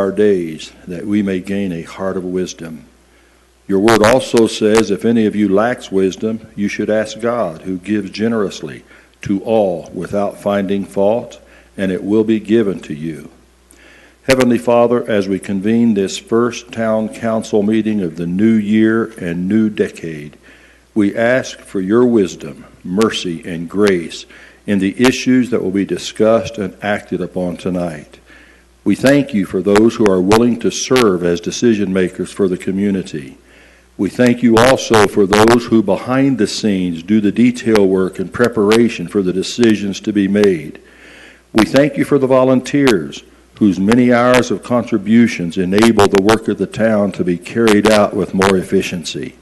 our days, that we may gain a heart of wisdom. Your word also says, If any of you lacks wisdom, you should ask God, who gives generously to all without finding fault, and it will be given to you. Heavenly Father, as we convene this first town council meeting of the new year and new decade, we ask for your wisdom, mercy, and grace in the issues that will be discussed and acted upon tonight. We thank you for those who are willing to serve as decision makers for the community. We thank you also for those who behind the scenes do the detail work and preparation for the decisions to be made. We thank you for the volunteers whose many hours of contributions enable the work of the town to be carried out with more efficiency.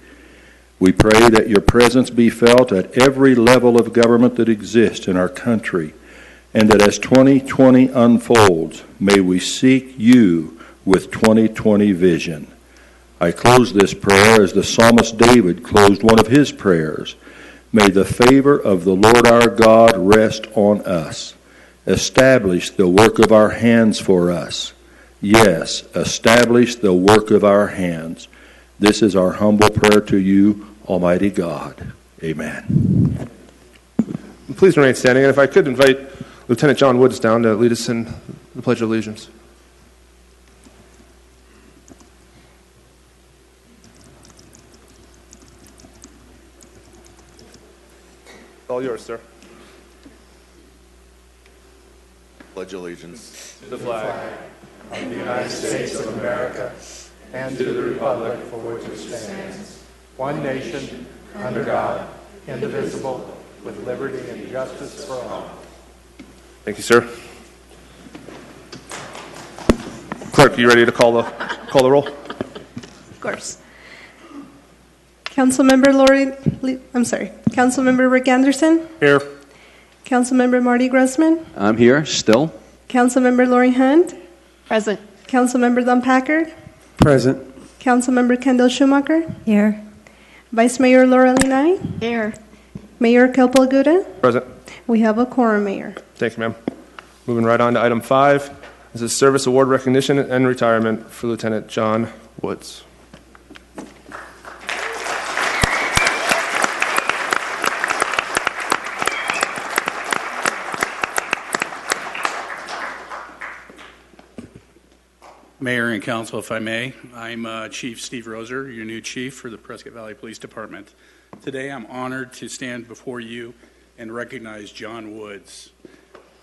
We pray that your presence be felt at every level of government that exists in our country, and that as 2020 unfolds, may we seek you with 2020 vision. I close this prayer as the psalmist David closed one of his prayers. May the favor of the Lord our God rest on us. Establish the work of our hands for us. Yes, establish the work of our hands. This is our humble prayer to you, Almighty God. Amen. Please remain standing, and if I could invite Lieutenant John Woods down to lead us in the Pledge of Allegiance. All yours, sir. Pledge allegiance. To the flag of the United States of America and to the republic for which it stands, one nation, under God, indivisible, with liberty and justice for all. Thank you, sir. Clerk, are you ready to call the call the roll? Of course. Councilmember Lori, Le- I'm sorry, Councilmember Rick Anderson, Here. Councilmember Marty Grossman, I'm here still. Councilmember Lori Hunt, Present. Councilmember Don Packard, Present. Councilmember Kendall Schumacher, Here. Vice Mayor Laura Lee Nye, Here. Mayor Kelpel Present. We have a quorum, Mayor. Thank you, ma'am. Moving right on to item five. This is service award recognition and retirement for Lieutenant John Woods. Mayor and council, if I may, I'm uh, Chief Steve Roser, your new chief for the Prescott Valley Police Department. Today, I'm honored to stand before you and recognize John Woods.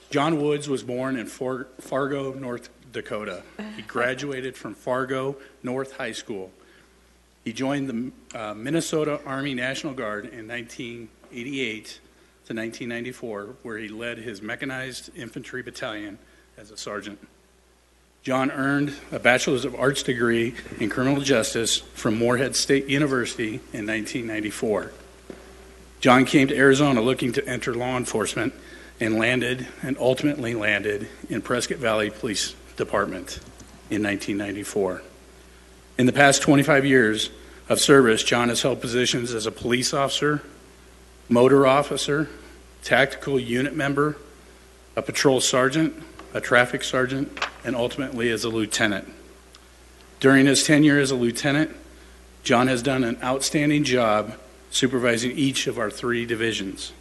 John Woods was born in Far- Fargo, North Dakota. He graduated from Fargo North High School. He joined the uh, Minnesota Army National Guard in 1988 to 1994, where he led his mechanized infantry battalion as a sergeant. John earned a Bachelor's of Arts degree in criminal justice from Moorhead State University in 1994. John came to Arizona looking to enter law enforcement and landed and ultimately landed in Prescott Valley Police Department in 1994. In the past 25 years of service, John has held positions as a police officer, motor officer, tactical unit member, a patrol sergeant, a traffic sergeant, and ultimately as a lieutenant. During his tenure as a lieutenant, John has done an outstanding job supervising each of our three divisions.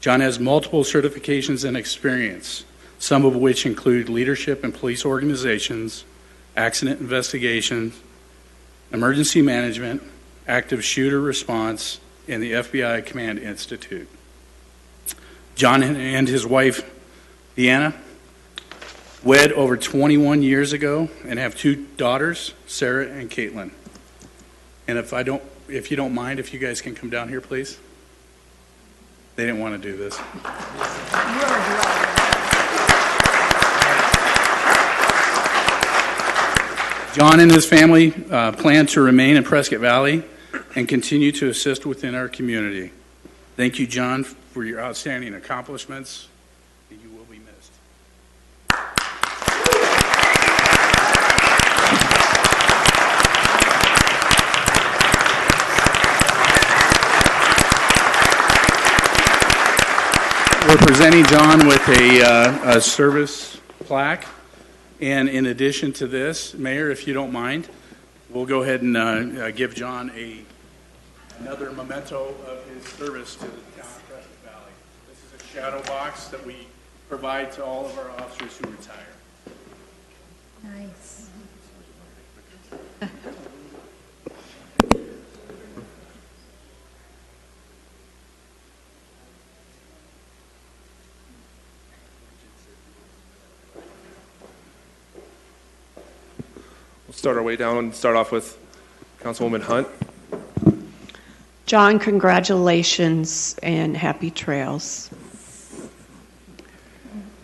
John has multiple certifications and experience, some of which include leadership in police organizations, accident investigations, emergency management, active shooter response, and the FBI Command Institute. John and his wife, Deanna, wed over 21 years ago and have two daughters, Sarah and Caitlin. And if I don't, if you don't mind, if you guys can come down here, please. They didn't want to do this. John and his family uh, plan to remain in Prescott Valley and continue to assist within our community. Thank you, John, for your outstanding accomplishments. You will be missed. We're presenting John with a, uh, a service plaque And in addition to this, Mayor, if you don't mind, we'll go ahead and uh, uh, give John a another memento of his service to the town of Prescott Valley. This is a shadow box that we provide to all of our officers who retire. Nice. Start our way down and start off with Councilwoman Hunt. John, congratulations and happy trails.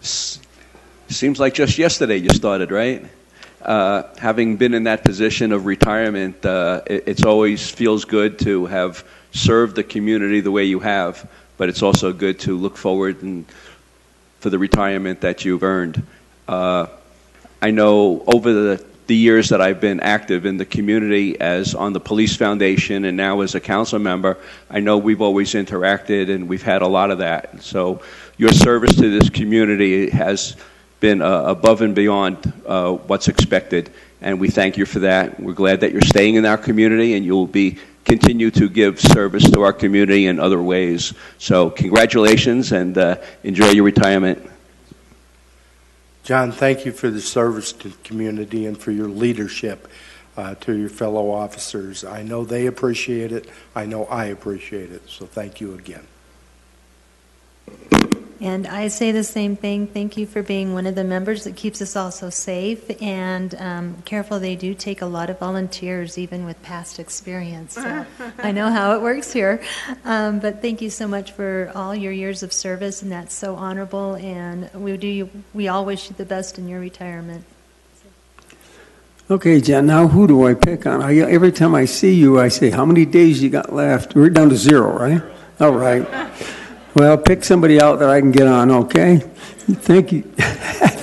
Seems like just yesterday you started, right? Uh, having been in that position of retirement, uh, it it's always feels good to have served the community the way you have, but it's also good to look forward and for the retirement that you've earned. Uh, I know over the, the years that I've been active in the community as on the police foundation and now as a council member, I know we've always interacted and we've had a lot of that. So your service to this community has been uh, above and beyond uh, what's expected, and we thank you for that. We're glad that you're staying in our community and you'll be continue to give service to our community in other ways. So congratulations and uh, enjoy your retirement. John, thank you for the service to the community and for your leadership uh, to your fellow officers. I know they appreciate it. I know I appreciate it. So thank you again. And I say the same thing. Thank you for being one of the members that keeps us all so safe and um, careful. They do take a lot of volunteers, even with past experience. So I know how it works here. Um, but thank you so much for all your years of service, and that's so honorable. And we do. We all wish you the best in your retirement. Okay, Jen, now who do I pick on? I, every time I see you, I say, how many days you got left? We're down to zero, right? All right. Well, pick somebody out that I can get on, okay? Thank you.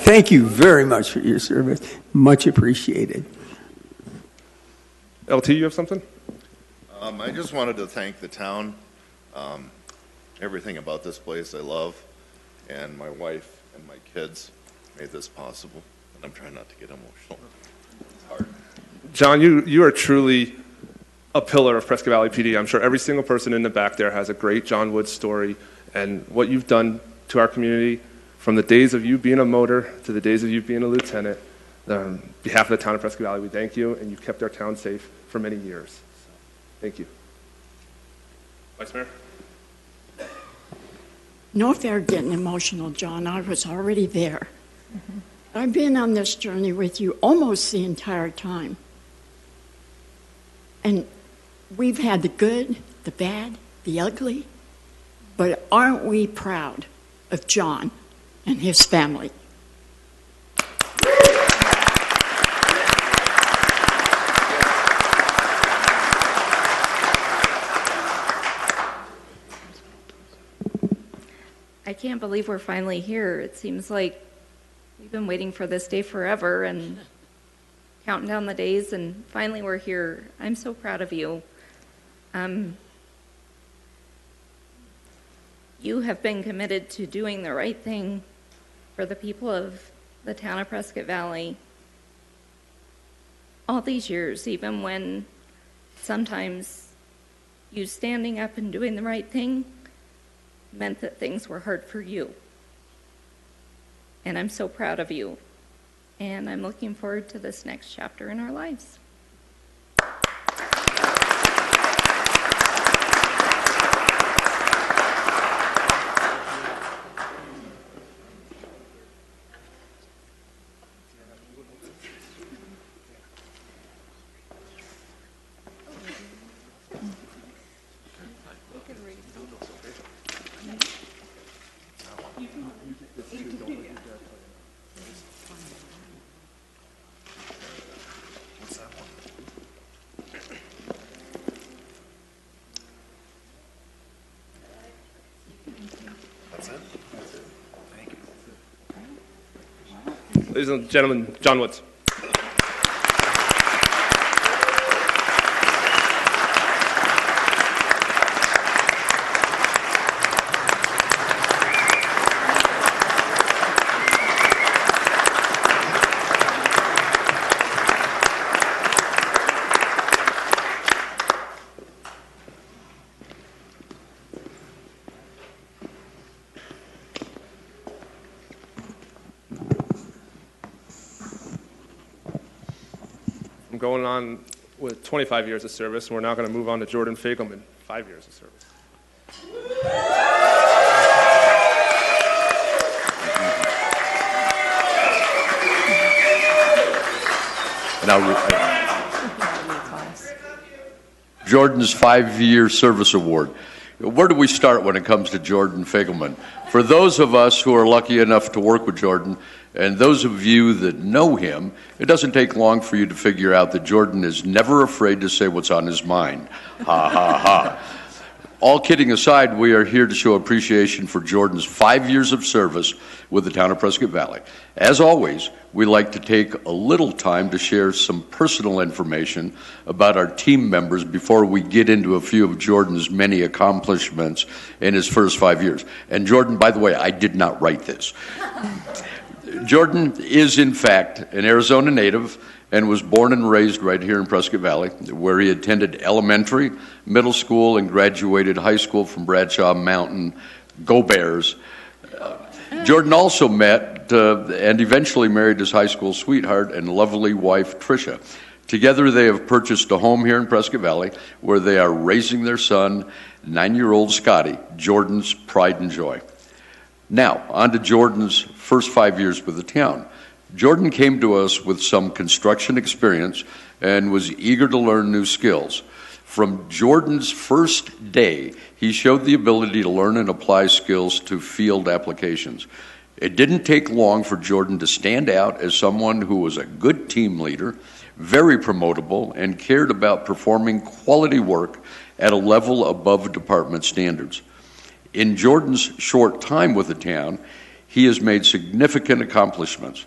Thank you very much for your service. Much appreciated. LT, you have something? Um, I just wanted to thank the town. Um, everything about this place I love, and my wife and my kids made this possible. And I'm trying not to get emotional. It's hard. John, you, you are truly a pillar of Prescott Valley PD. I'm sure every single person in the back there has a great John Woods story and what you've done to our community from the days of you being a motor to the days of you being a lieutenant. On behalf of the town of Prescott Valley, we thank you, and you've kept our town safe for many years. So, thank you. Vice Mayor? No fair getting emotional, John. I was already there. Mm-hmm. I've been on this journey with you almost the entire time. And we've had the good, the bad, the ugly. But aren't we proud of John and his family? I can't believe we're finally here. It seems like we've been waiting for this day forever and counting down the days, and finally we're here. I'm so proud of you. Um, you have been committed to doing the right thing for the people of the town of Prescott Valley all these years, even when sometimes you standing up and doing the right thing meant that things were hard for you. And I'm so proud of you. And I'm looking forward to this next chapter in our lives. Ladies and gentlemen, John Woods. On with 25 years of service, and we're now going to move on to Jordan Fagelman, five years of service. Now, uh, Jordan's five-year service award. Where do we start when it comes to Jordan Fagelman? For those of us who are lucky enough to work with Jordan, and those of you that know him, it doesn't take long for you to figure out that Jordan is never afraid to say what's on his mind. Ha ha ha. All kidding aside, we are here to show appreciation for Jordan's five years of service with the town of Prescott Valley. As always, we like to take a little time to share some personal information about our team members before we get into a few of Jordan's many accomplishments in his first five years. And Jordan, by the way, I did not write this. Jordan is, in fact, an Arizona native and was born and raised right here in Prescott Valley, where he attended elementary, middle school, and graduated high school from Bradshaw Mountain. Go Bears. Jordan also met uh, and eventually married his high school sweetheart and lovely wife, Tricia. Together, they have purchased a home here in Prescott Valley where they are raising their son, nine year old Scotty, Jordan's pride and joy. Now, on to Jordan's first five years with the town. Jordan came to us with some construction experience and was eager to learn new skills. From Jordan's first day, he showed the ability to learn and apply skills to field applications. It didn't take long for Jordan to stand out as someone who was a good team leader, very promotable, and cared about performing quality work at a level above department standards. In Jordan's short time with the town, he has made significant accomplishments.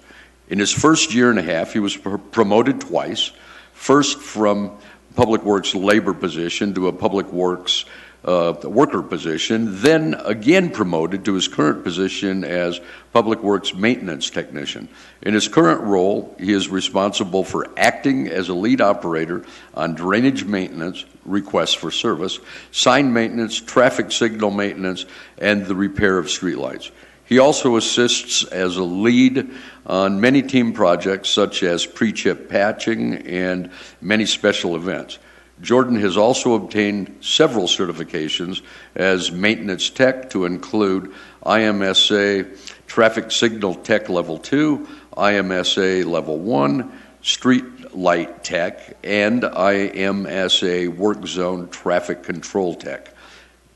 In his first year and a half, he was pr- promoted twice first from public works labor position to a public works uh, worker position, then again promoted to his current position as public works maintenance technician. In his current role, he is responsible for acting as a lead operator on drainage maintenance, requests for service, sign maintenance, traffic signal maintenance, and the repair of streetlights. He also assists as a lead on many team projects such as pre-chip patching and many special events. Jordan has also obtained several certifications as maintenance tech to include IMSA Traffic Signal Tech Level 2, IMSA Level 1, Street Light Tech, and IMSA Work Zone Traffic Control Tech.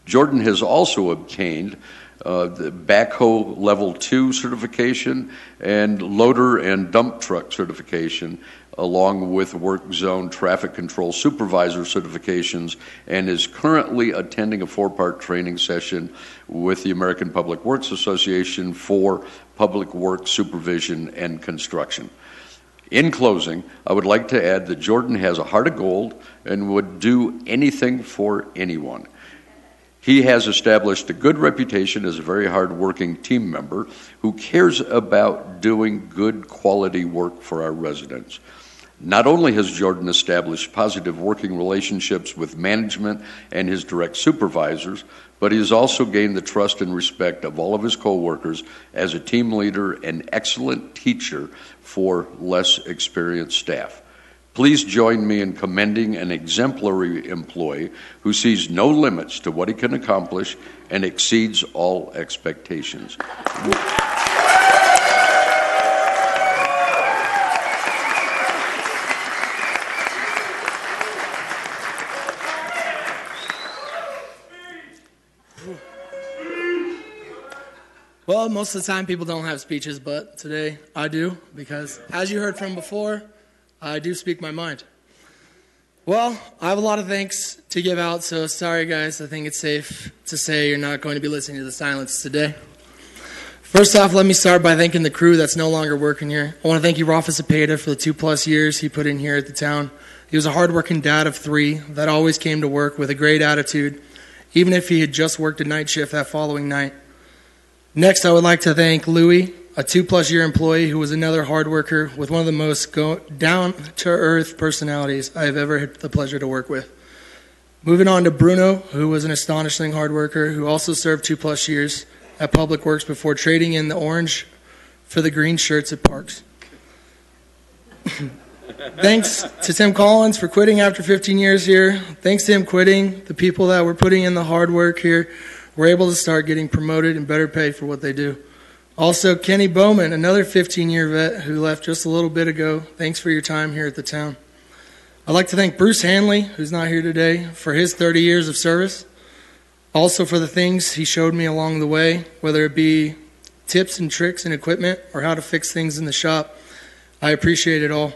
Jordan has also obtained uh, the backhoe level two certification and loader and dump truck certification along with work zone traffic control supervisor certifications and is currently attending a four-part training session with the American Public Works Association for public works supervision and construction. In closing, I would like to add that Jordan has a heart of gold and would do anything for anyone. He has established a good reputation as a very hardworking team member who cares about doing good quality work for our residents. Not only has Jordan established positive working relationships with management and his direct supervisors, but he has also gained the trust and respect of all of his coworkers as a team leader and excellent teacher for less experienced staff. Please join me in commending an exemplary employee who sees no limits to what he can accomplish and exceeds all expectations. Well, most of the time people don't have speeches, but today I do because, as you heard from before, I do speak my mind. Well, I have a lot of thanks to give out, so sorry, guys. I think it's safe to say you're not going to be listening to the silence today. First off, let me start by thanking the crew that's no longer working here. I want to thank you, Rafa Cepeda, for the two plus years he put in here at the town. He was a hardworking dad of three that always came to work with a great attitude, even if he had just worked a night shift that following night. Next, I would like to thank Louie, a two plus year employee who was another hard worker with one of the most go- down to earth personalities I have ever had the pleasure to work with. Moving on to Bruno, who was an astonishing hard worker who also served two plus years at Public Works before trading in the orange for the green shirts at Parks. Thanks to Tim Collins for quitting after 15 years here. Thanks to him quitting, the people that were putting in the hard work here were able to start getting promoted and better paid for what they do. Also, Kenny Bowman, another 15 year vet who left just a little bit ago. Thanks for your time here at the town. I'd like to thank Bruce Hanley, who's not here today, for his 30 years of service. Also, for the things he showed me along the way, whether it be tips and tricks and equipment or how to fix things in the shop. I appreciate it all.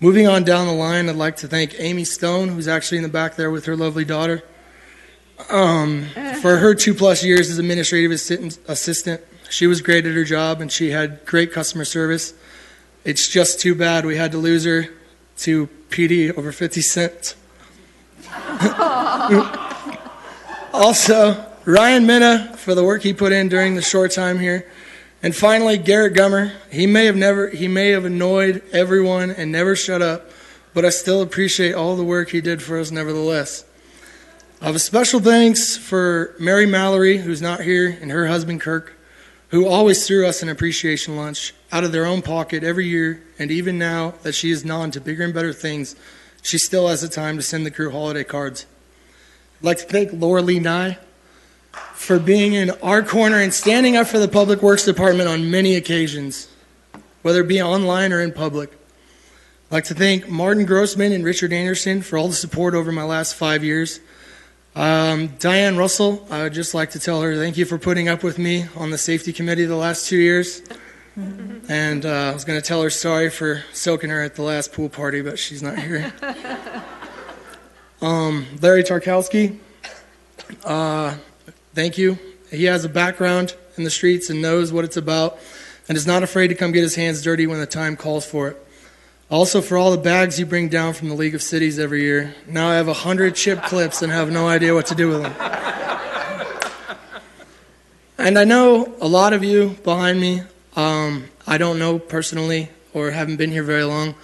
Moving on down the line, I'd like to thank Amy Stone, who's actually in the back there with her lovely daughter, um, for her two plus years as administrative assistant, assistant. She was great at her job and she had great customer service. It's just too bad we had to lose her to PD over 50 cents. also, Ryan Minna for the work he put in during the short time here. And finally, Garrett Gummer. He may have never he may have annoyed everyone and never shut up, but I still appreciate all the work he did for us nevertheless. I have a special thanks for Mary Mallory, who's not here, and her husband Kirk, who always threw us an appreciation lunch out of their own pocket every year, and even now that she is on to bigger and better things, she still has the time to send the crew holiday cards. I'd like to thank Laura Lee Nye for being in our corner and standing up for the Public Works Department on many occasions, whether it be online or in public. I'd like to thank Martin Grossman and Richard Anderson for all the support over my last five years. Um, Diane Russell, I would just like to tell her thank you for putting up with me on the safety committee the last two years. And uh, I was going to tell her sorry for soaking her at the last pool party, but she's not here. Um, Larry Tarkowski, uh, thank you. He has a background in the streets and knows what it's about and is not afraid to come get his hands dirty when the time calls for it. Also, for all the bags you bring down from the League of Cities every year. Now I have a hundred chip clips and have no idea what to do with them. And I know a lot of you behind me, um, I don't know personally or haven't been here very long,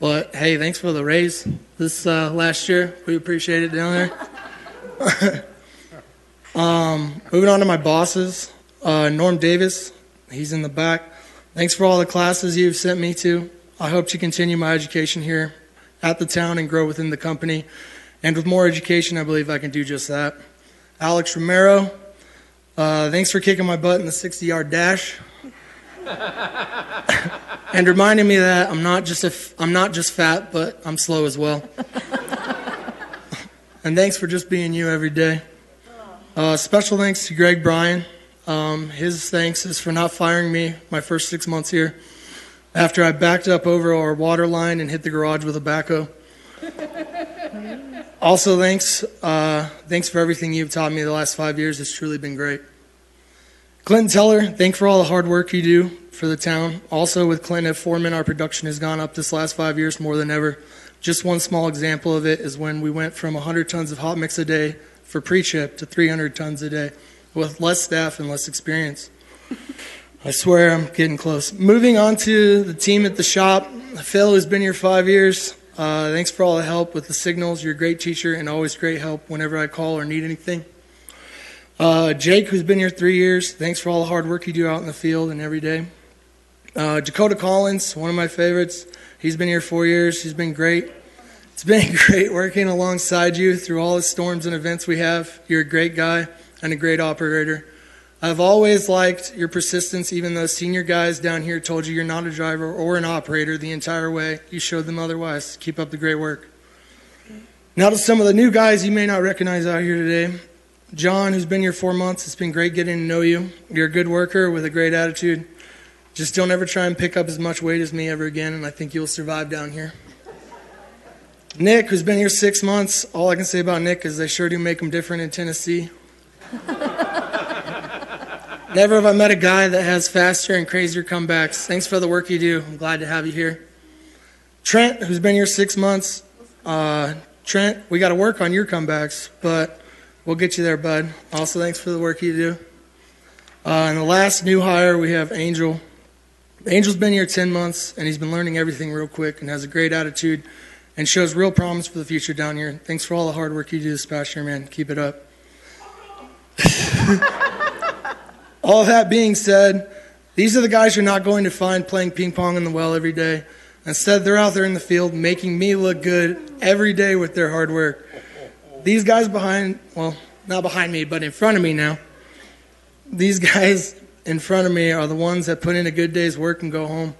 but hey, thanks for the raise this uh, last year. We appreciate it down there. um, moving on to my bosses, uh, Norm Davis, he's in the back. Thanks for all the classes you've sent me to. I hope to continue my education here at the town and grow within the company. And with more education, I believe I can do just that. Alex Romero, uh, thanks for kicking my butt in the 60 yard dash. and reminding me that I'm not just f- I'm not just fat, but I'm slow as well. and thanks for just being you every day. Uh, special thanks to Greg Bryan. Um, his thanks is for not firing me my first six months here after I backed up over our water line and hit the garage with a backhoe. also, thanks, uh, thanks for everything you've taught me the last five years. It's truly been great. Clinton Teller, thanks for all the hard work you do for the town. Also, with Clinton at Foreman, our production has gone up this last five years more than ever. Just one small example of it is when we went from 100 tons of hot mix a day for pre-chip to 300 tons a day with less staff and less experience. I swear I'm getting close. Moving on to the team at the shop. Phil, who's been here five years, uh, thanks for all the help with the signals. You're a great teacher and always great help whenever I call or need anything. Uh, Jake, who's been here three years, thanks for all the hard work you do out in the field and every day. Uh, Dakota Collins, one of my favorites. He's been here four years. He's been great. It's been great working alongside you through all the storms and events we have. You're a great guy and a great operator. I've always liked your persistence, even though senior guys down here told you you're not a driver or an operator the entire way. You showed them otherwise. Keep up the great work. Now to some of the new guys you may not recognize out here today. John, who's been here four months, it's been great getting to know you. You're a good worker with a great attitude. Just don't ever try and pick up as much weight as me ever again, and I think you'll survive down here. Nick, who's been here six months, all I can say about Nick is they sure do make him different in Tennessee. Never have I met a guy that has faster and crazier comebacks. Thanks for the work you do. I'm glad to have you here. Trent, who's been here six months, uh, Trent, we got to work on your comebacks, but we'll get you there, bud. Also, thanks for the work you do. Uh, and the last new hire, we have Angel. Angel's been here 10 months, and he's been learning everything real quick and has a great attitude and shows real promise for the future down here. Thanks for all the hard work you do this past year, man. Keep it up. all that being said, these are the guys you're not going to find playing ping pong in the well every day. Instead, they're out there in the field making me look good every day with their hard work. These guys behind, well, not behind me, but in front of me now, these guys in front of me are the ones that put in a good day's work and go home.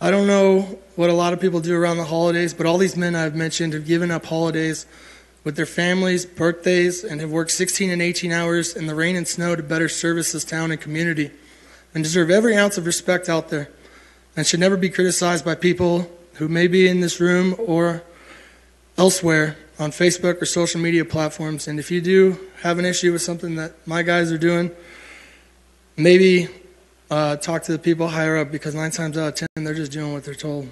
I don't know what a lot of people do around the holidays, but all these men I've mentioned have given up holidays with their families, birthdays, and have worked 16 and 18 hours in the rain and snow to better service this town and community, and deserve every ounce of respect out there, and should never be criticized by people who may be in this room or elsewhere on Facebook or social media platforms. And if you do have an issue with something that my guys are doing, maybe uh, talk to the people higher up because nine times out of ten, they're just doing what they're told.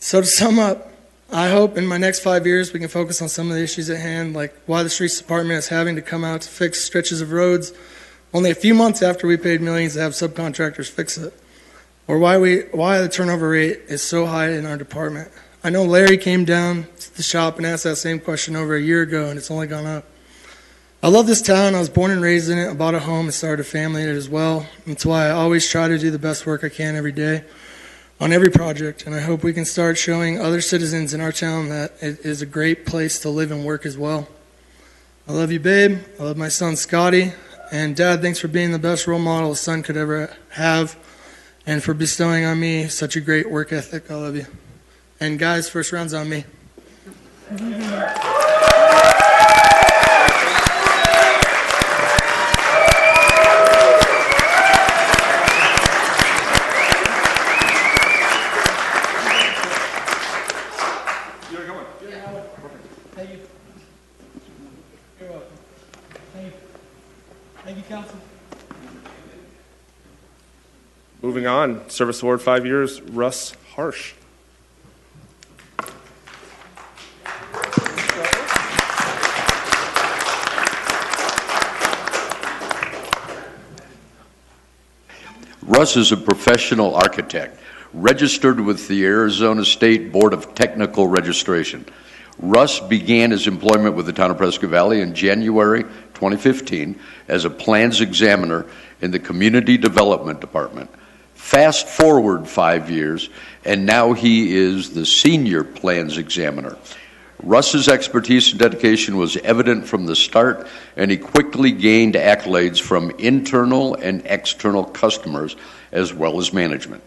So, to sum up, I hope in my next five years we can focus on some of the issues at hand, like why the streets department is having to come out to fix stretches of roads only a few months after we paid millions to have subcontractors fix it, or why we why the turnover rate is so high in our department. I know Larry came down to the shop and asked that same question over a year ago, and it's only gone up. I love this town. I was born and raised in it. I bought a home and started a family in it as well. That's why I always try to do the best work I can every day on every project. And I hope we can start showing other citizens in our town that it is a great place to live and work as well. I love you, babe. I love my son, Scotty. And dad, thanks for being the best role model a son could ever have and for bestowing on me such a great work ethic. I love you. And guys, first round's on me. Thank you. You're welcome. Thank you. Thank you, Council. Moving on, Service Award five years, Russ Harsh. Russ is a professional architect, registered with the Arizona State Board of Technical Registration. Russ began his employment with the town of Prescott Valley in January 2015 as a plans examiner in the Community Development Department. Fast forward five years, and now he is the senior plans examiner. Russ's expertise and dedication was evident from the start, and he quickly gained accolades from internal and external customers as well as management.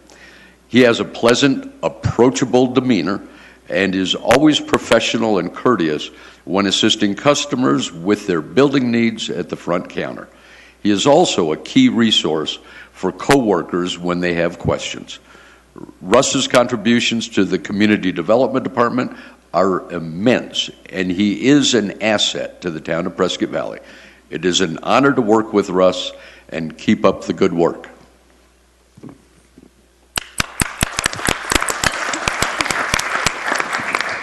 He has a pleasant, approachable demeanor and is always professional and courteous when assisting customers with their building needs at the front counter. He is also a key resource for coworkers when they have questions. Russ's contributions to the Community Development Department are immense, and he is an asset to the town of Prescott Valley. It is an honor to work with Russ, and keep up the good work.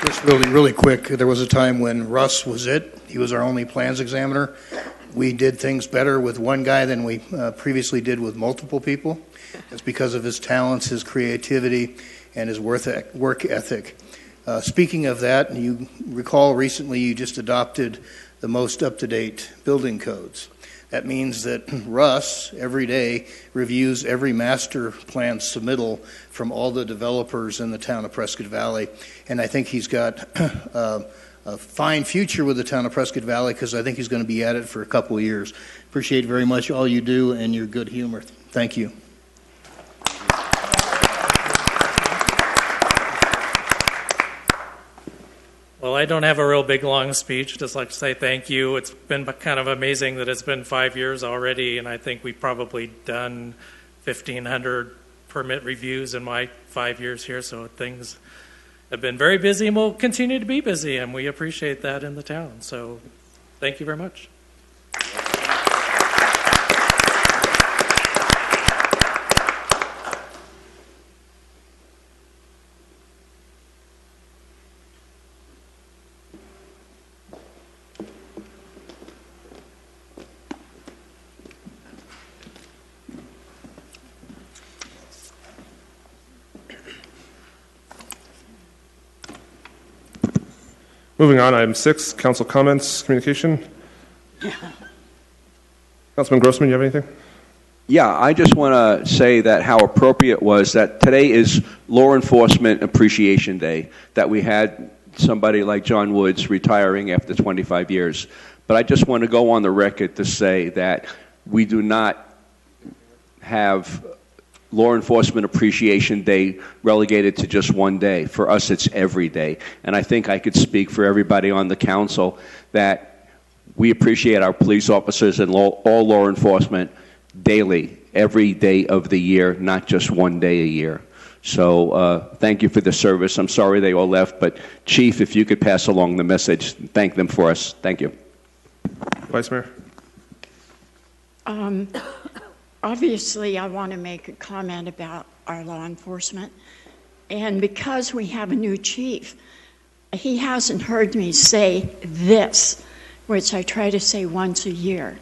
Just really, really quick, there was a time when Russ was it. He was our only plans examiner. We did things better with one guy than we uh, previously did with multiple people. It's because of his talents, his creativity, and his work ethic. Uh, speaking of that, you recall recently you just adopted the most up to date building codes. That means that Russ every day reviews every master plan submittal from all the developers in the town of Prescott Valley. And I think he's got uh, a fine future with the town of Prescott Valley because I think he's going to be at it for a couple of years. Appreciate very much all you do and your good humor. Thank you. Well, I don't have a real big long speech. Just like to say thank you. It's been kind of amazing that it's been five years already, and I think we've probably done 1,500 permit reviews in my five years here. So things have been very busy and will continue to be busy, and we appreciate that in the town. So thank you very much. Moving on, item six, council comments, communication. Councilman Grossman, you have anything? Yeah, I just want to say that how appropriate was that today is Law Enforcement Appreciation Day, that we had somebody like John Woods retiring after 25 years. But I just want to go on the record to say that we do not have Law Enforcement Appreciation Day relegated to just one day. For us, it's every day. And I think I could speak for everybody on the council that we appreciate our police officers and law, all law enforcement daily, every day of the year, not just one day a year. So uh, thank you for the service. I'm sorry they all left, but Chief, if you could pass along the message, thank them for us. Thank you. Vice Mayor? Um, obviously, I want to make a comment about our law enforcement. And because we have a new chief, he hasn't heard me say this, which I try to say once a year.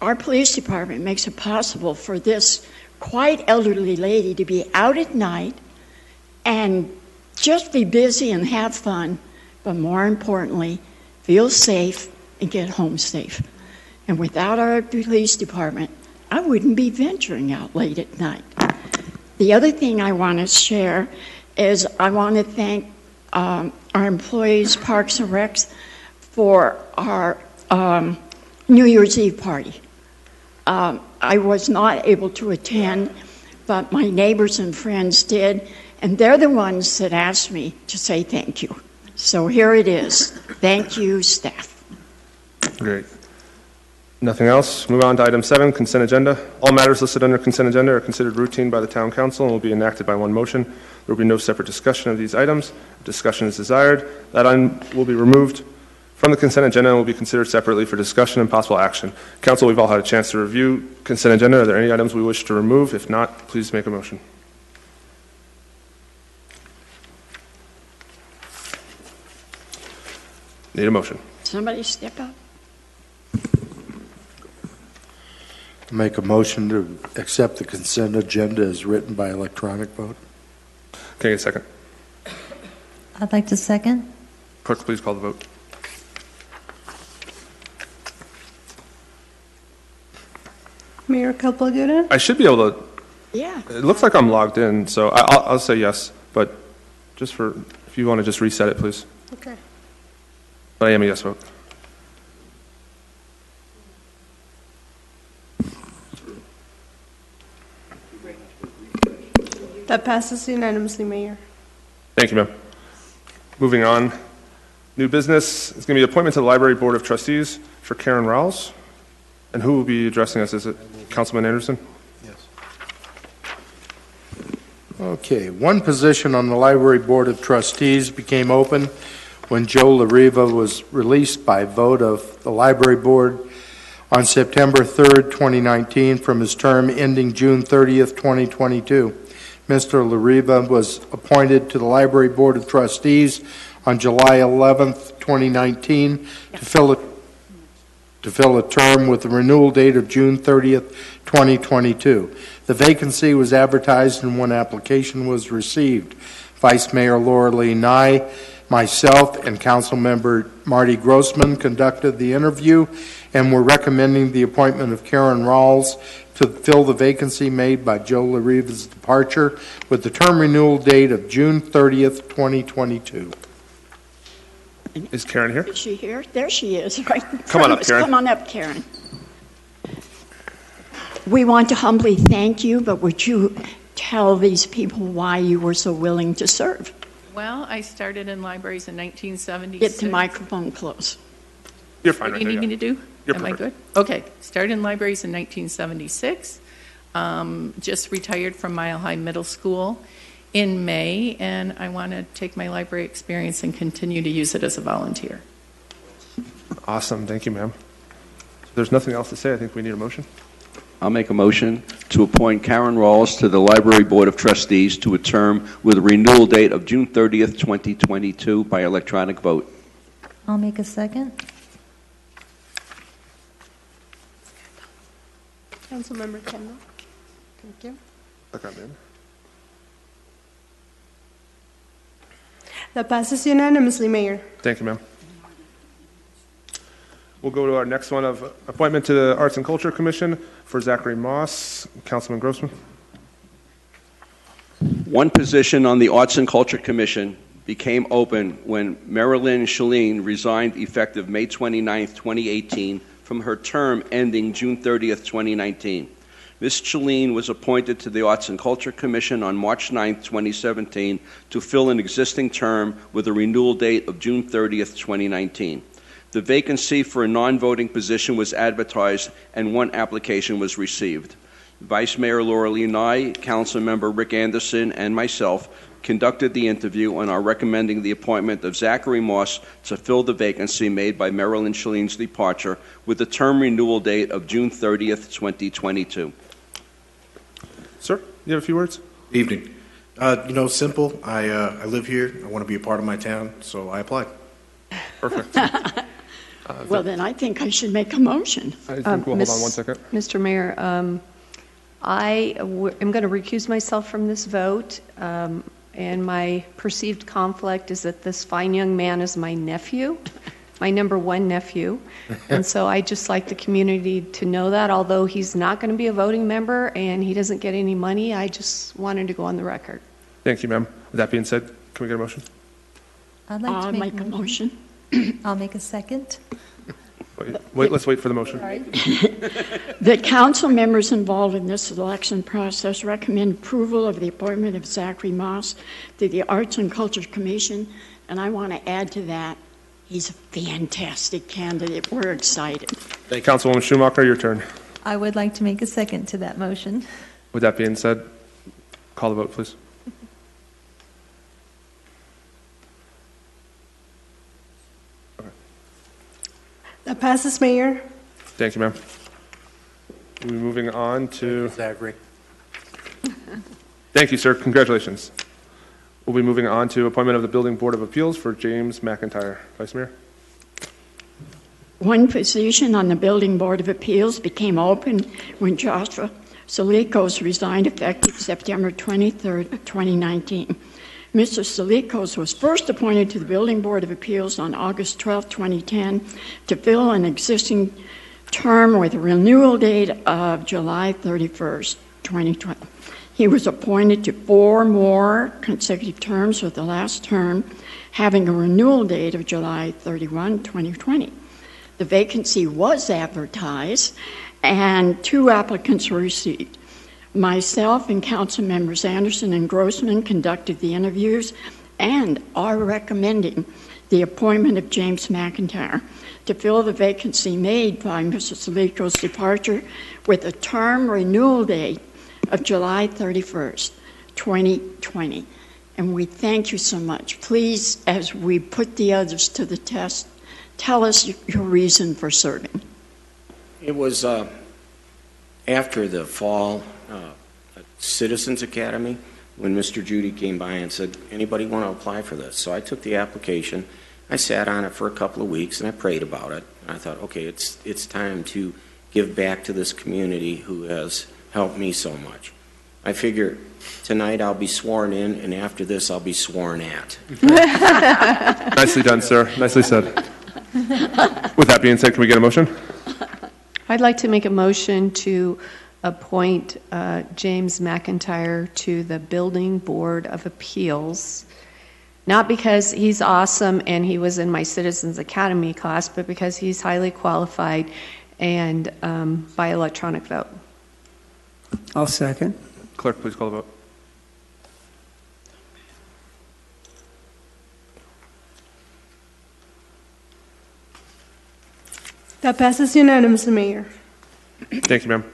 Our police department makes it possible for this quite elderly lady to be out at night and just be busy and have fun, but more importantly, feel safe and get home safe. And without our police department, I wouldn't be venturing out late at night. The other thing I want to share is I want to thank um, our employees, Parks and Recs, for our um, New Year's Eve party. Um, I was not able to attend, but my neighbors and friends did, and they're the ones that asked me to say thank you. So here it is. Thank you, staff. Great. Nothing else. Move on to item seven, consent agenda. All matters listed under consent agenda are considered routine by the town council and will be enacted by one motion. There will be no separate discussion of these items. If discussion is desired. That item will be removed from the consent agenda and will be considered separately for discussion and possible action. Council, we've all had a chance to review consent agenda. Are there any items we wish to remove? If not, please make a motion. Need a motion. Somebody step up. Make a motion to accept the consent agenda as written by electronic vote. Can I get a second? I'd like to second. Clerk, please call the vote. Mayor Kell Palguta? I should be able to. Yeah. It looks like I'm logged in, so I- I'll, I'll say yes, but just for, if you want to just reset it, please. Okay. But I am a yes vote. That passes unanimously, Mayor. Thank you, ma'am. Moving on, new business, it's going to be appointment to the Library Board of Trustees for Karen Rawls. And who will be addressing us? Is it Councilman Anderson? Yes. Okay, one position on the Library Board of Trustees became open when Joe LaRiva was released by vote of the Library Board on September 3rd, 2019, from his term ending June 30th, 2022. Mr. LaRiva was appointed to the Library Board of Trustees on July 11th, 2019, to fill a to fill a term with a renewal date of June 30th, 2022. The vacancy was advertised and one application was received. Vice Mayor Laura Lee Nye, myself, and Council Member Marty Grossman conducted the interview and were recommending the appointment of Karen Rawls to fill the vacancy made by Joe LaRiva's departure with the term renewal date of June 30th, 2022. Is Karen here? Is she here? There she is, right Come on up, us. Karen. Come on up, Karen. We want to humbly thank you, but would you tell these people why you were so willing to serve? Well, I started in libraries in 1976. Get the microphone close. You're fine What right do you there, need me yeah. to do? You're Am I good? perfect. Okay. Started in libraries in 1976. Um, just retired from Mile High Middle School in May, and I want to take my library experience and continue to use it as a volunteer. Awesome, thank you, ma'am. If there's nothing else to say, I think we need a motion. I'll make a motion to appoint Karen Rawls to the Library Board of Trustees to a term with a renewal date of June 30th, 2022 by electronic vote. I'll make a second. Councilmember Kendall? Thank you. Okay, ma'am. That passes unanimously, Mayor. Thank you, ma'am. We'll go to our next one of appointment to the Arts and Culture Commission for Zachary Moss. Councilman Grossman. One position on the Arts and Culture Commission became open when Marilyn Shalene resigned effective May 29, 2018, from her term ending June 30, 2019. Ms. Shalene was appointed to the Arts and Culture Commission on March 9, 2017, to fill an existing term with a renewal date of June 30, 2019. The vacancy for a non-voting position was advertised and one application was received. Vice Mayor Laura Lee Nye, Council Member Rick Anderson, and myself conducted the interview and are recommending the appointment of Zachary Moss to fill the vacancy made by Marilyn Shalene's departure with the term renewal date of June 30th, 2022. Sir, you have a few words? Evening. Uh, you know, simple. I uh, I live here. I want to be a part of my town, so I applied. Perfect. Well, then I think I should make a motion. I think Um, we'll hold Miss- on one second. Mr. Mayor, um, I w- am going to recuse myself from this vote, um, and my perceived conflict is that this fine young man is my nephew, my number one nephew, and so I'd just like the community to know that, although he's not going to be a voting member and he doesn't get any money, I just wanted to go on the record. Thank you, ma'am. With that being said, can we get a motion? I'd like to I'll make, make a motion. I'll make a second. Wait, wait let's wait for the motion. The council members involved in this election process recommend approval of the appointment of Zachary Moss to the Arts and Culture Commission, and I want to add to that, he's a fantastic candidate. We're excited. Thank you. Councilwoman Schumacher, your turn. I would like to make a second to that motion. With that being said, call the vote, please. That passes, Mayor. Thank you, ma'am. We're moving on to. Zachary. Thank you, sir. Congratulations. We'll be moving on to appointment of the Building Board of Appeals for James McIntyre. Vice Mayor. One position on the Building Board of Appeals became open when Joshua Salikos resigned effective September 23, 2019. Mr. Salikos was first appointed to the Building Board of Appeals on August 12, 2010, to fill an existing term with a renewal date of July 31st, 2020. He was appointed to four more consecutive terms with the last term having a renewal date of July 31, 2020. The vacancy was advertised, and two applicants were received. Myself and council members Anderson and Grossman conducted the interviews and are recommending the appointment of James McIntyre to fill the vacancy made by Mr. Saliko's departure with a term renewal date of July 31st, 2020. And we thank you so much. Please, as we put the others to the test, tell us your reason for serving. It was uh, after the fall uh, Citizens Academy when Mr. Judy came by and said, anybody want to apply for this? So I took the application. I sat on it for a couple of weeks and I prayed about it. I thought, okay, it's, it's time to give back to this community who has helped me so much. I figure tonight I'll be sworn in and after this I'll be sworn at. Nicely done, sir. Nicely said. With that being said, can we get a motion? I'd like to make a motion to appoint uh, James McIntyre to the Building Board of Appeals, not because he's awesome and he was in my Citizens Academy class, but because he's highly qualified and um, by electronic vote. I'll second. Clerk, please call the vote. That passes unanimously, Mayor. Thank you, ma'am.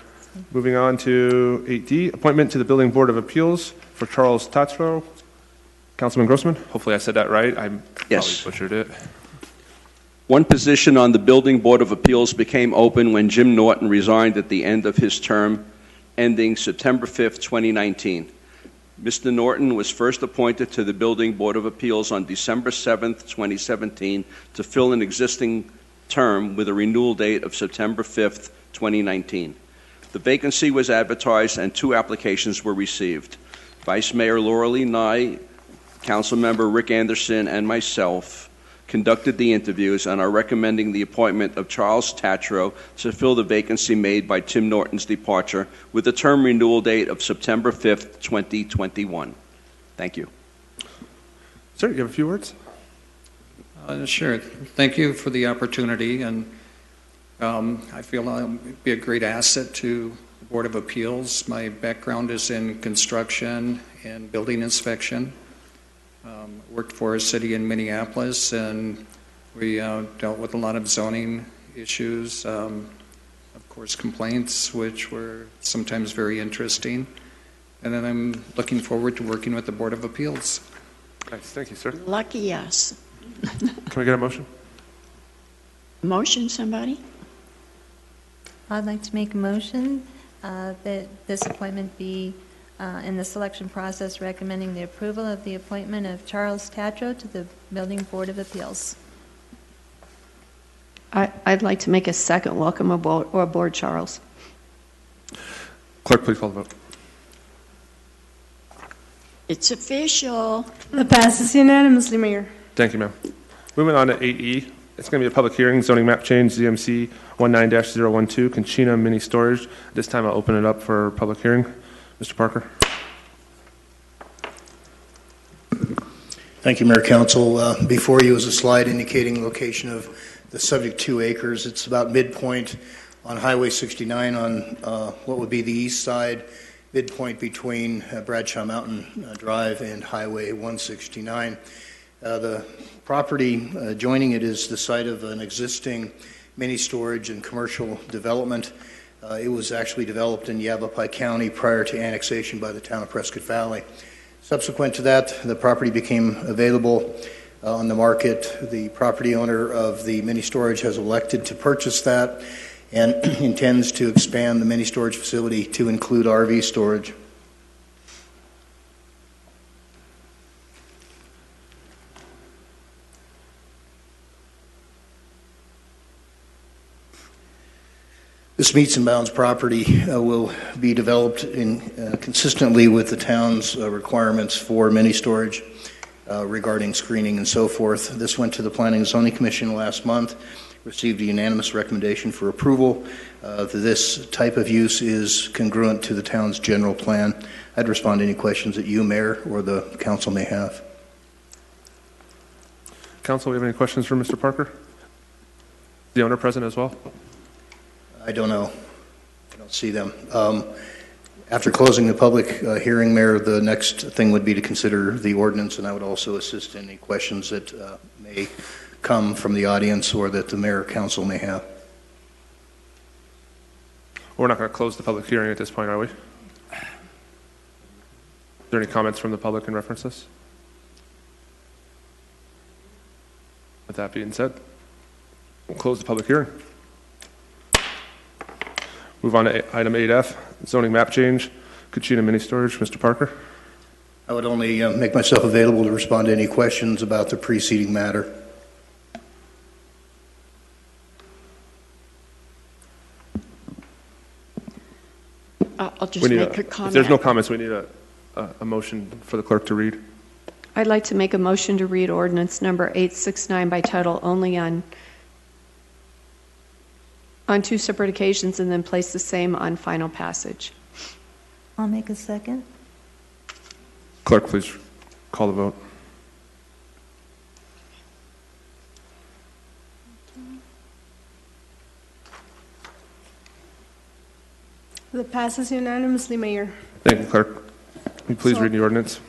Moving on to 8D, appointment to the Building Board of Appeals for Charles Tatro. Councilman Grossman, hopefully I said that right. I Yes. probably butchered it. One position on the Building Board of Appeals became open when Jim Norton resigned at the end of his term, ending September 5th, 2019. Mr. Norton was first appointed to the Building Board of Appeals on December 7th, 2017, to fill an existing term with a renewal date of September 5th, 2019. The vacancy was advertised and two applications were received. Vice Mayor Laura Lee Nye, Councilmember Rick Anderson, and myself conducted the interviews, and are recommending the appointment of Charles Tatro to fill the vacancy made by Tim Norton's departure with a term renewal date of September 5th, 2021. Thank you. Sir, you have a few words? Uh, Sure. Thank you for the opportunity, and um, I feel I'll be a great asset to the Board of Appeals. My background is in construction and building inspection. Um, Worked for a city in Minneapolis, and we uh, dealt with a lot of zoning issues, um, of course, complaints, which were sometimes very interesting. And then I'm looking forward to working with the Board of Appeals. Nice, thank you, sir. Lucky us. Can we get a motion? Motion, somebody? I'd like to make a motion uh, that this appointment be uh, in the selection process recommending the approval of the appointment of Charles Tatro to the Building Board of Appeals. I- I'd like to make a second welcome aboard, or aboard, Charles. Clerk, please call the vote. It's official. It passes unanimously, Mayor. Thank you, ma'am. Moving on to 8E, it's going to be a public hearing, zoning map change, ZMC 19-012, Kachina Mini Storage. This time I'll open it up for public hearing. Mr. Parker? Thank you, Mayor Council. Uh, Before you is a slide indicating location of the subject two acres. It's about midpoint on Highway 69 on uh, what would be the east side, midpoint between uh, Bradshaw Mountain uh, Drive and Highway 169. Uh, The property adjoining it is the site of an existing mini storage and commercial development. Uh, It was actually developed in Yavapai County prior to annexation by the town of Prescott Valley. Subsequent to that, the property became available uh, on the market. The property owner of the mini storage has elected to purchase that and intends to expand the mini storage facility to include RV storage. This meets and bounds property uh, will be developed in, uh, consistently with the town's uh, requirements for mini storage uh, regarding screening and so forth. This went to the Planning and Zoning Commission last month, received a unanimous recommendation for approval. Uh, This type of use is congruent to the town's general plan. I'd respond to any questions that you, Mayor, or the council may have. Council, we have any questions for Mr. Parker? The owner present as well? I don't know. I don't see them. Um, After closing the public uh, hearing, Mayor, the next thing would be to consider the ordinance, and I would also assist any questions that uh, may come from the audience or that the mayor or council may have. We're not going to close the public hearing at this point, are we? Are there any comments from the public in reference to this? With that being said, we'll close the public hearing. Move on to item 8F, zoning map change, Kachina Mini Storage. Mr. Parker? I would only uh, make myself available to respond to any questions about the preceding matter. I'll I'll We just need make a If comment. there's no comments, we need a, a a motion for the clerk to read. I'd like to make a motion to read ordinance number 869 by title only on, on two separate occasions and then place the same on final passage. I'll make a second. Clerk, please call the vote. It passes unanimously, Mayor. Thank you, clerk. Will you please So- read the ordinance?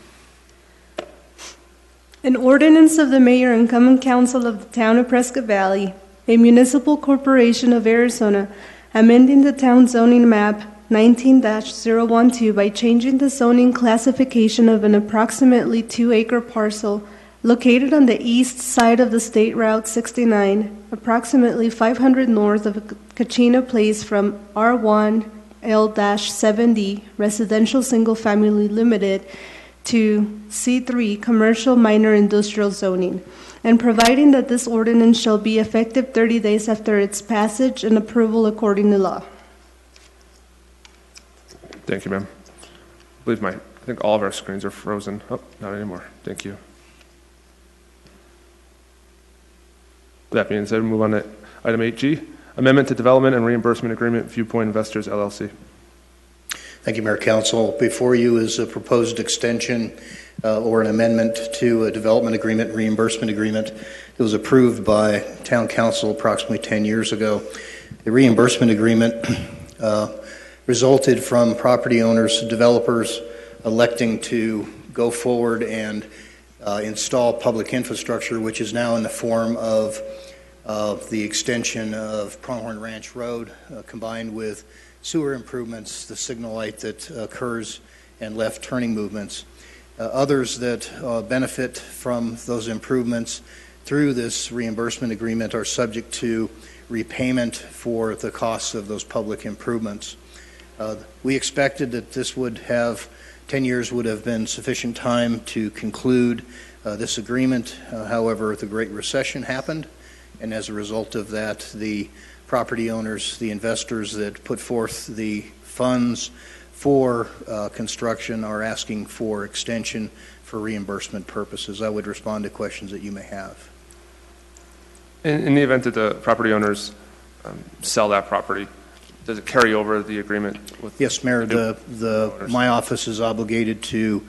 An ordinance of the mayor and common council of the town of Prescott Valley, a municipal corporation of Arizona, amending the town zoning map 19-012 by changing the zoning classification of an approximately two-acre parcel located on the east side of the State Route 69, approximately 500 north of Kachina Place from R1 L-70 Residential Single Family Limited to C3 Commercial Minor Industrial Zoning, and providing that this ordinance shall be effective 30 days after its passage and approval according to law. Thank you, ma'am. I believe my, I think all of our screens are frozen. Oh, not anymore. Thank you. That being said, we move on to item 8G, amendment to development and reimbursement agreement, Viewpoint Investors LLC. Thank you, Mayor Council. Before you is a proposed extension uh, or an amendment to a development agreement, reimbursement agreement. It was approved by Town Council approximately 10 years ago. The reimbursement agreement uh, resulted from property owners, developers electing to go forward and uh, install public infrastructure, which is now in the form of the extension of Pronghorn Ranch Road, uh, combined with sewer improvements, the signal light that occurs, and left turning movements. Uh, Others that uh, benefit from those improvements through this reimbursement agreement are subject to repayment for the costs of those public improvements. Uh, We expected that this would have, 10 years would have been sufficient time to conclude uh, this agreement. Uh, However, the Great Recession happened, and as a result of that, the property owners, the investors that put forth the funds for uh, construction are asking for extension for reimbursement purposes. I would respond to questions that you may have. In, in the event that the property owners um, sell that property, does it carry over the agreement with? Yes, Mayor, the, the, my office is obligated to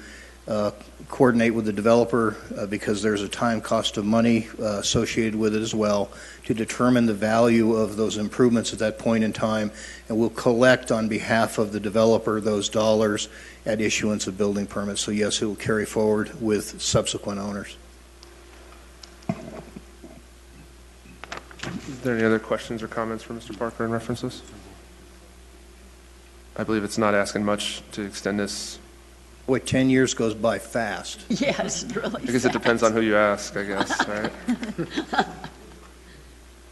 coordinate with the developer uh, because there's a time cost of money uh, associated with it as well to determine the value of those improvements at that point in time, and we'll collect on behalf of the developer those dollars at issuance of building permits. So yes, it will carry forward with subsequent owners. Is there any other questions or comments for Mr. Parker in references? I believe it's not asking much to extend this. Boy, 10 years goes by fast. Yes, really. I guess it depends on who you ask, I guess, right?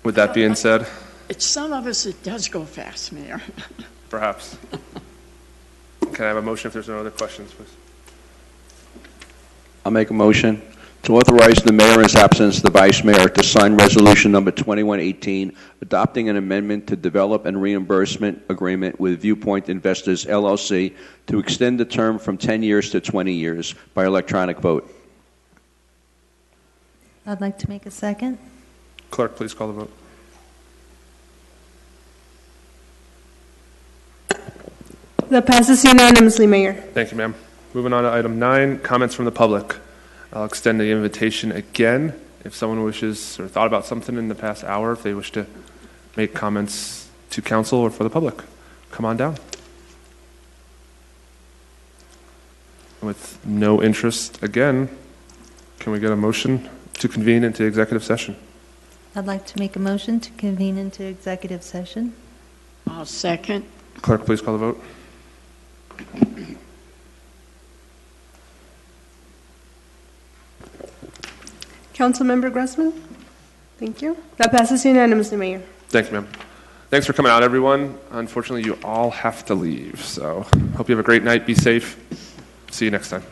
With that being said, It's some of us, it does go fast, Mayor. perhaps. Can I have a motion if there's no other questions, please? I'll make a motion to authorize the mayor in his absence, the vice mayor, to sign resolution number 2118, adopting an amendment to develop and reimbursement agreement with Viewpoint Investors LLC to extend the term from 10 years to 20 years by electronic vote. I'd like to make a second. Clerk, please call the vote. That passes unanimously, Mayor. Thank you, ma'am. Moving on to item nine, comments from the public. I'll extend the invitation again. If someone wishes or thought about something in the past hour, if they wish to make comments to council or for the public, come on down. With no interest, again, can we get a motion to convene into executive session? I'd like to make a motion to convene into executive session. I'll second. Clerk, please call the vote. Councilmember Grossman? Thank you. That passes unanimously, Mayor. Thank you, ma'am. Thanks for coming out, everyone. Unfortunately, you all have to leave, so hope you have a great night. Be safe. See you next time.